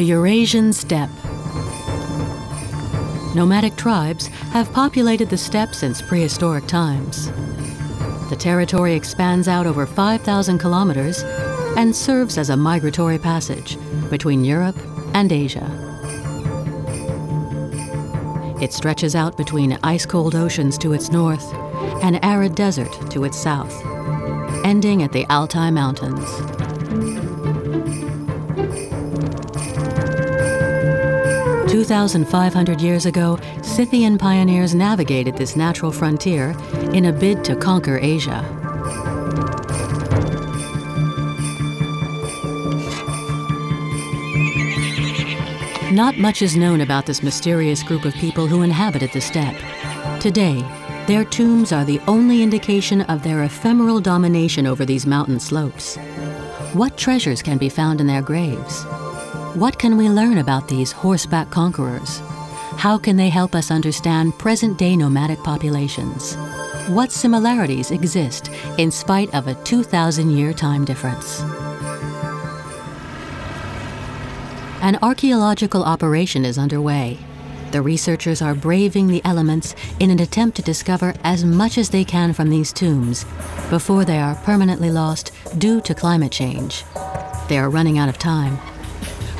The Eurasian Steppe. Nomadic tribes have populated the steppe since prehistoric times. The territory expands out over 5,000 kilometers and serves as a migratory passage between Europe and Asia. It stretches out between ice cold oceans to its north and arid desert to its south, ending at the Altai Mountains. 2,500 years ago, Scythian pioneers navigated this natural frontier in a bid to conquer Asia. Not much is known about this mysterious group of people who inhabited the steppe. Today, their tombs are the only indication of their ephemeral domination over these mountain slopes. What treasures can be found in their graves? What can we learn about these horseback conquerors? How can they help us understand present day nomadic populations? What similarities exist in spite of a 2,000 year time difference? An archaeological operation is underway. The researchers are braving the elements in an attempt to discover as much as they can from these tombs before they are permanently lost due to climate change. They are running out of time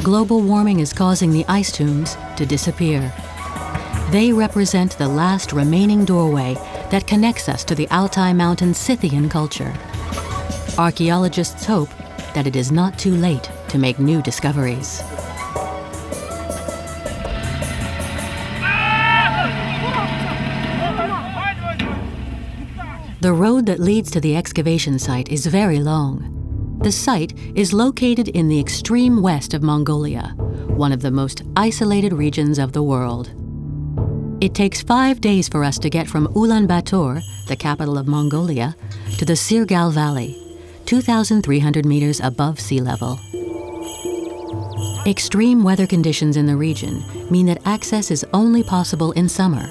global warming is causing the ice tombs to disappear. They represent the last remaining doorway that connects us to the Altai Mountain Scythian culture. Archaeologists hope that it is not too late to make new discoveries. The road that leads to the excavation site is very long. The site is located in the extreme west of Mongolia, one of the most isolated regions of the world. It takes five days for us to get from Ulaanbaatar, the capital of Mongolia, to the Sirgal Valley, 2,300 meters above sea level. Extreme weather conditions in the region mean that access is only possible in summer.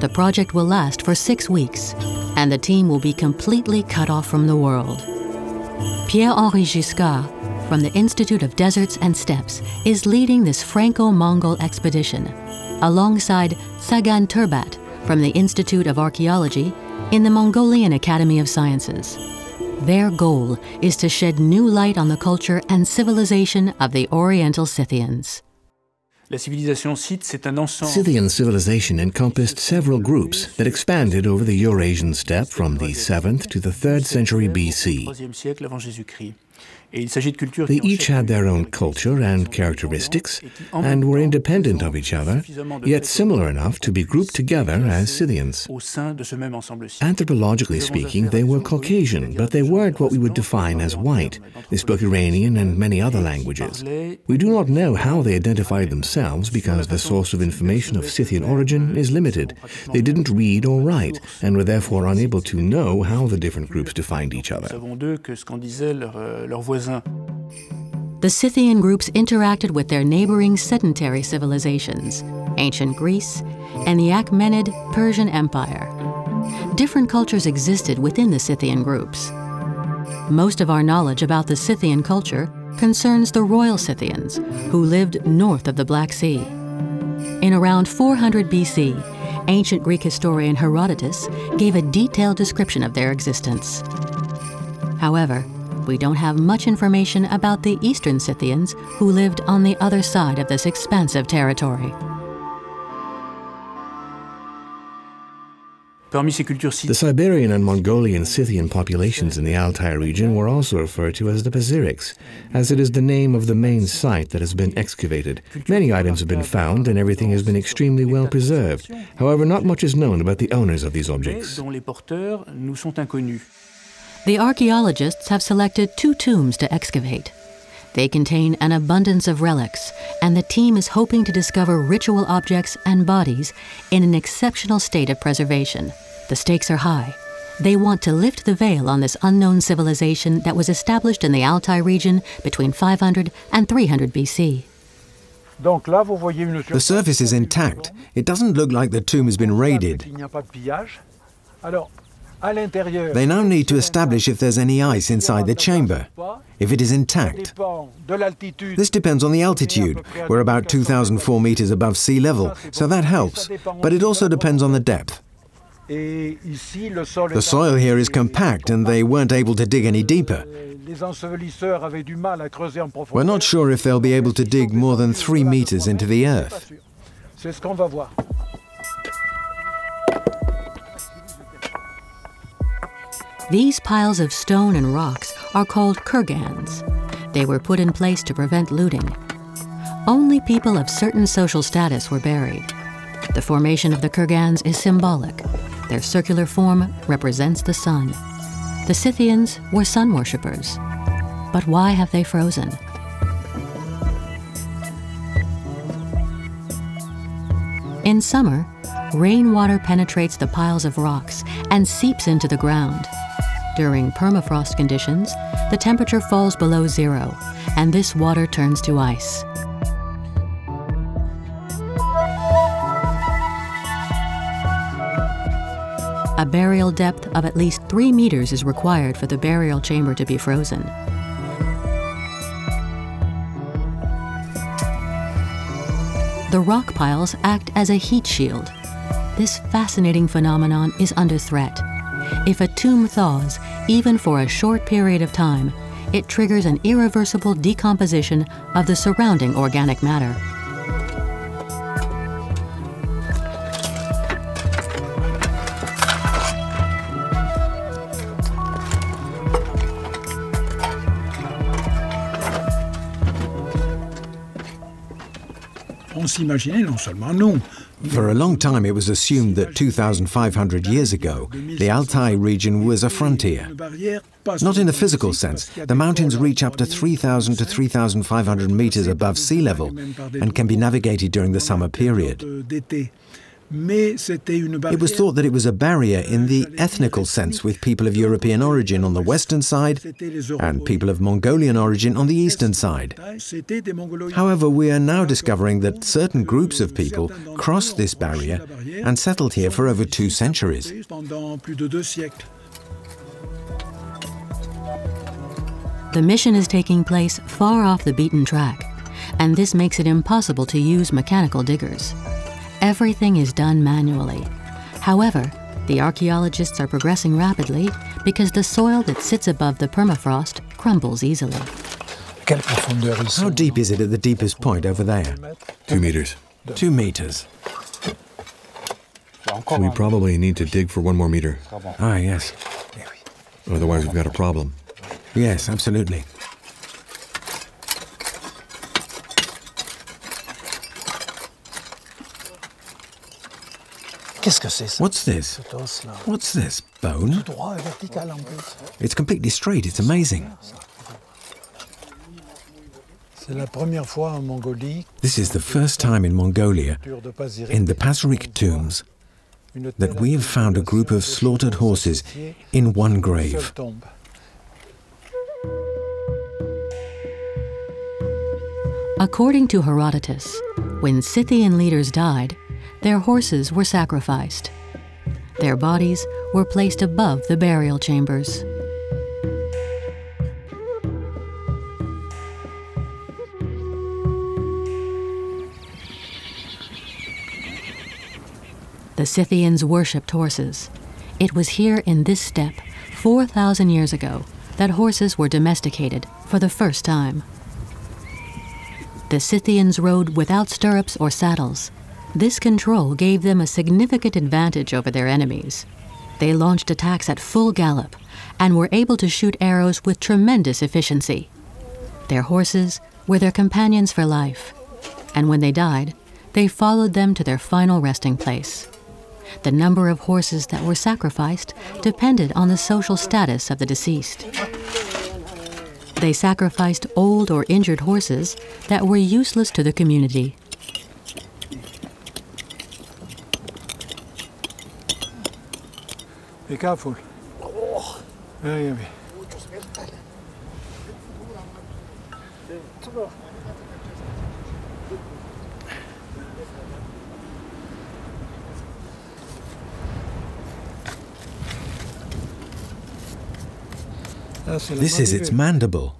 The project will last for six weeks, and the team will be completely cut off from the world. Pierre-Henri Giscard, from the Institute of Deserts and Steppes, is leading this Franco-Mongol expedition, alongside Tsagaan Turbat from the Institute of Archaeology in the Mongolian Academy of Sciences. Their goal is to shed new light on the culture and civilization of the Oriental Scythians. Scythian civilization encompassed several groups that expanded over the Eurasian steppe from the 7th to the 3rd century BC. They each had their own culture and characteristics and were independent of each other, yet similar enough to be grouped together as Scythians. Anthropologically speaking, they were Caucasian, but they weren't what we would define as white. They spoke Iranian and many other languages. We do not know how they identified themselves because the source of information of Scythian origin is limited. They didn't read or write and were therefore unable to know how the different groups defined each other. The Scythian groups interacted with their neighboring sedentary civilizations, ancient Greece and the Achaemenid Persian Empire. Different cultures existed within the Scythian groups. Most of our knowledge about the Scythian culture concerns the royal Scythians, who lived north of the Black Sea. In around 400 BC, ancient Greek historian Herodotus gave a detailed description of their existence. However, we don't have much information about the eastern Scythians who lived on the other side of this expansive territory. The Siberian and Mongolian Scythian populations in the Altai region were also referred to as the Pazyryks, as it is the name of the main site that has been excavated. Many items have been found and everything has been extremely well preserved. However, not much is known about the owners of these objects. The archaeologists have selected two tombs to excavate. They contain an abundance of relics, and the team is hoping to discover ritual objects and bodies in an exceptional state of preservation. The stakes are high. They want to lift the veil on this unknown civilization that was established in the Altai region between 500 and 300 BC. The surface is intact. It doesn't look like the tomb has been raided. They now need to establish if there's any ice inside the chamber, if it is intact. This depends on the altitude. We're about 2,004 meters above sea level, so that helps, but it also depends on the depth. The soil here is compact and they weren't able to dig any deeper. We're not sure if they'll be able to dig more than three meters into the earth. These piles of stone and rocks are called kurgans. They were put in place to prevent looting. Only people of certain social status were buried. The formation of the kurgans is symbolic. Their circular form represents the sun. The Scythians were sun worshippers. But why have they frozen? In summer, rainwater penetrates the piles of rocks and seeps into the ground. During permafrost conditions, the temperature falls below zero, and this water turns to ice. A burial depth of at least three meters is required for the burial chamber to be frozen. The rock piles act as a heat shield. This fascinating phenomenon is under threat. If a tomb thaws, even for a short period of time, it triggers an irreversible decomposition of the surrounding organic matter. On s'imaginait non seulement nous, for a long time, it was assumed that 2,500 years ago, the Altai region was a frontier. Not in a physical sense. The mountains reach up to 3,000 to 3,500 meters above sea level and can be navigated during the summer period. It was thought that it was a barrier in the ethnical sense with people of European origin on the western side and people of Mongolian origin on the eastern side. However, we are now discovering that certain groups of people crossed this barrier and settled here for over two centuries. The mission is taking place far off the beaten track, and this makes it impossible to use mechanical diggers. Everything is done manually. However, the archaeologists are progressing rapidly because the soil that sits above the permafrost crumbles easily. How deep is it at the deepest point over there? Two meters. Two meters. We probably need to dig for one more meter. Ah, yes. Otherwise, we've got a problem. Yes, absolutely. What's this? What's this? Bone? It's completely straight. It's amazing. This is the first time in Mongolia, in the Pazyryk tombs, that we have found a group of slaughtered horses in one grave. According to Herodotus, when Scythian leaders died, their horses were sacrificed. Their bodies were placed above the burial chambers. The Scythians worshipped horses. It was here in this steppe, 4,000 years ago, that horses were domesticated for the first time. The Scythians rode without stirrups or saddles, this control gave them a significant advantage over their enemies. They launched attacks at full gallop and were able to shoot arrows with tremendous efficiency. Their horses were their companions for life, and when they died, they followed them to their final resting place. The number of horses that were sacrificed depended on the social status of the deceased. They sacrificed old or injured horses that were useless to the community. Be careful. Oh. Very heavy. This is its mandible.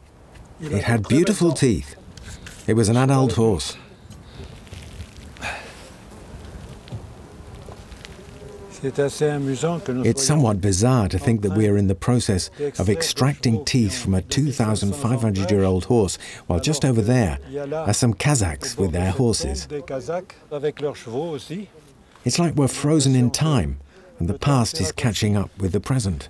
It had beautiful teeth. It was an adult horse. It's somewhat bizarre to think that we are in the process of extracting teeth from a 2,500 year old horse, while just over there are some Kazakhs with their horses. It's like we're frozen in time, and the past is catching up with the present.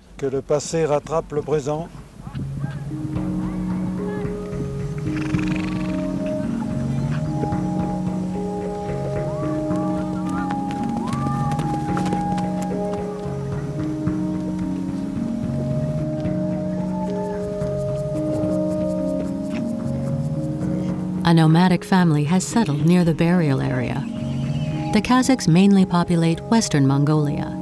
A nomadic family has settled near the burial area. The Kazakhs mainly populate western Mongolia.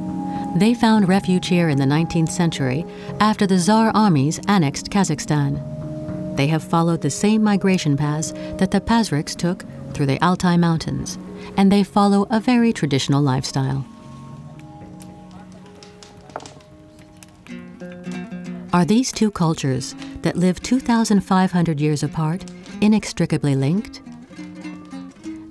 They found refuge here in the 19th century after the Tsar armies annexed Kazakhstan. They have followed the same migration paths that the Pazyryks took through the Altai Mountains, and they follow a very traditional lifestyle. Are these two cultures that live 2,500 years apart inextricably linked?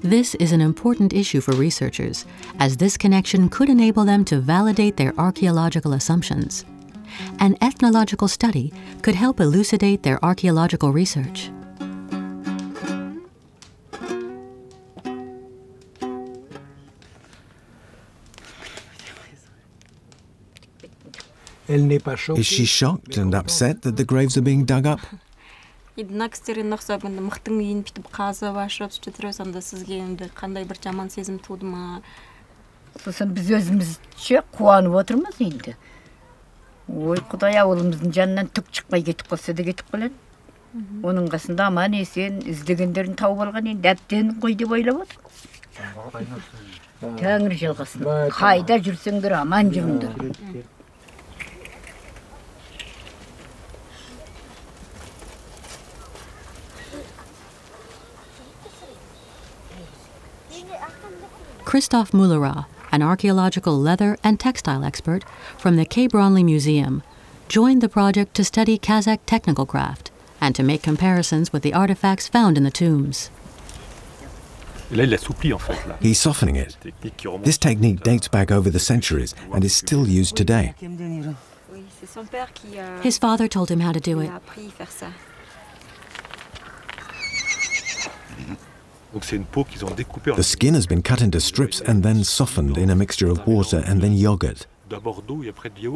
This is an important issue for researchers, as this connection could enable them to validate their archaeological assumptions. An ethnological study could help elucidate their archaeological research. Is she shocked and upset that the graves are being dug up? Енді мына кісілер енді ұқсап енді мықтың үйін бүйтіп қазып ашып сөйтіп жүре сонда сізге енді қандай бір жаман сезім туды ма? Сосын біз өзімізше қуанып отырмыз енді. Ой құдай ауылымыздың жанынан түк шықпай кетіп қалса да кетіп қалады. Оның қасында аман есен іздегендерін тауып алған енді әбден ғой деп ойлап отыр. Тәңір жалғасын қайда жүрсеңдер аман жүріңдер. Christophe Moulherat, an archaeological leather and textile expert from the Quai Branly Museum, joined the project to study Kazakh technical craft and to make comparisons with the artifacts found in the tombs. He's softening it. This technique dates back over the centuries and is still used today. His father told him how to do it. The skin has been cut into strips and then softened in a mixture of water and then yogurt.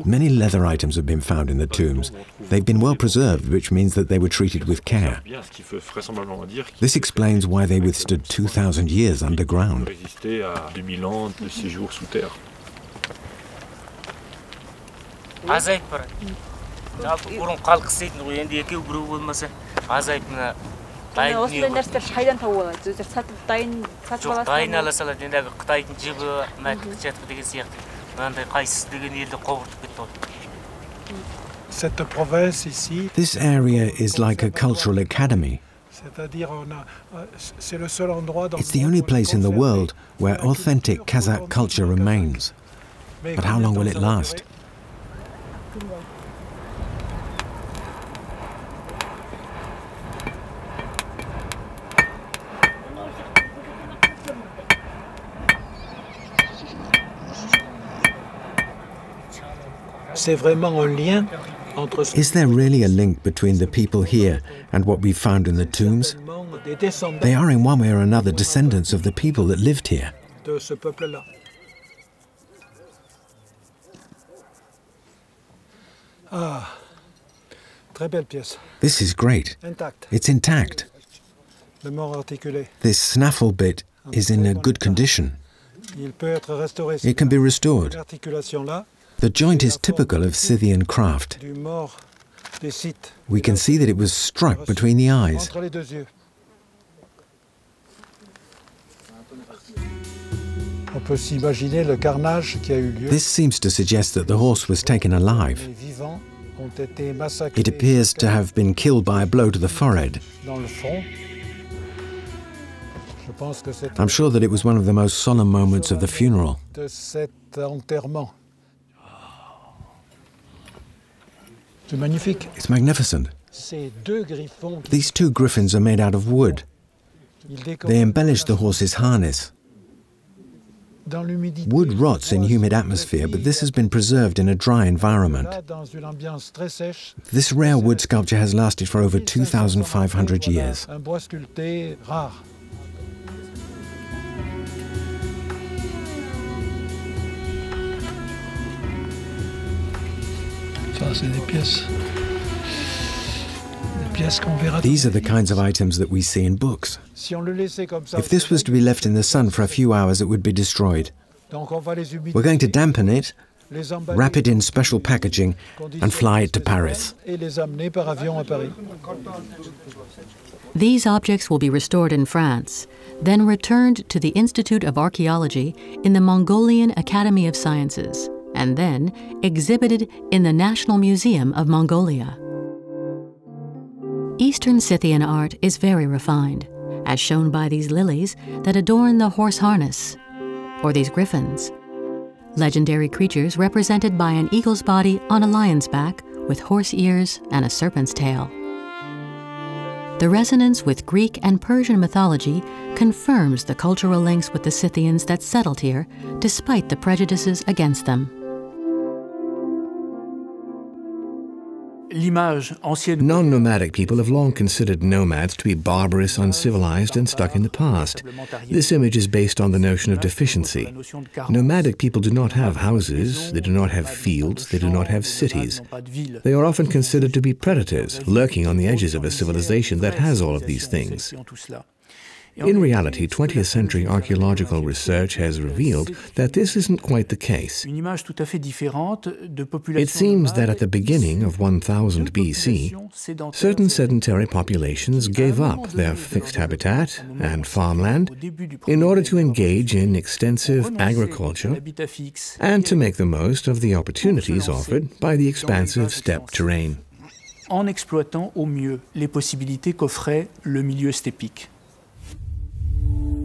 Many leather items have been found in the tombs. They've been well preserved, which means that they were treated with care. This explains why they withstood 2,000 years underground. осындай нәрселер қайдан тауып алады өздері сатып дайын сатып жоқ дайын ала салады енді қытайдың жібі мәтікі жатқы деген сияқты мынандай қайсысы деген елді қобыртып кетті ғой Cette province ici, This area is like a cultural academy. c'est-à-dire on a, euh, c'est le seul endroit dans It's le the monde only où place in the conserve world where la authentic culture Kazakh culture authentique remains. Mais But how combien long de will temps it ça va last? Is there really a link between the people here and what we found in the tombs? They are in one way or another descendants of the people that lived here. de ce peuple-là. Ah, très belle pièce, This is great. It's intact. Le mort articulé. This snaffle bit is in a good condition. Il peut être restauré. It can be restored. The joint is typical of Scythian craft. du mort des sites We can see that it was struck between the eyes. entre les deux yeux. On peut s'imaginer le carnage qui a eu lieu. This seems to suggest that the horse was taken alive. Les vivants ont été massacrés It appears to have been killed by a blow to the forehead. dans le front. Je pense que c'est I'm sure that it was one of the most solemn moments of the funeral. It's magnificent. Ces deux griffons qui These two griffins are made out of wood. They embellish the horse's harness. Wood rots in humid atmosphere, but this has been preserved in a dry environment. Là, dans une ambiance très sèche. This rare wood sculpture has lasted for over 2,500 years. Un bois sculpté rare. Ça, c'est des pièces. Des pièces qu'on verra. These are the kinds of items that we see in books. Si on le laissait comme ça. If this was to be left in the sun for a few hours, it would be destroyed. Donc on va les humidifier, We're going to dampen it, wrap it in special packaging, and fly it to Paris. et les amener par avion à Paris. These objects will be restored in France, then returned to the Institute of Archaeology in the Mongolian Academy of Sciences, and then exhibited in the National Museum of Mongolia. Eastern Scythian art is very refined, as shown by these lilies that adorn the horse harness, or these griffins, legendary creatures represented by an eagle's body on a lion's back with horse ears and a serpent's tail. The resonance with Greek and Persian mythology confirms the cultural links with the Scythians that settled here, despite the prejudices against them. Non nomadic people have long considered nomads to be barbarous, uncivilized, and stuck in the past. This image is based on the notion of deficiency. Nomadic people do not have houses, they do not have fields, they do not have cities. They are often considered to be predators, lurking on the edges of a civilization that has all of these things. In reality, 20th century archaeological research has revealed that this isn't quite the case. Une image tout à fait différente de population It seems that at the beginning of 1000 BC, certain sedentary populations gave up their fixed habitat and farmland in order to engage in extensive agriculture and to make the most of the opportunities offered by the expansive steppe terrain. en exploitant au mieux les possibilités qu'offrait le milieu steppique thank you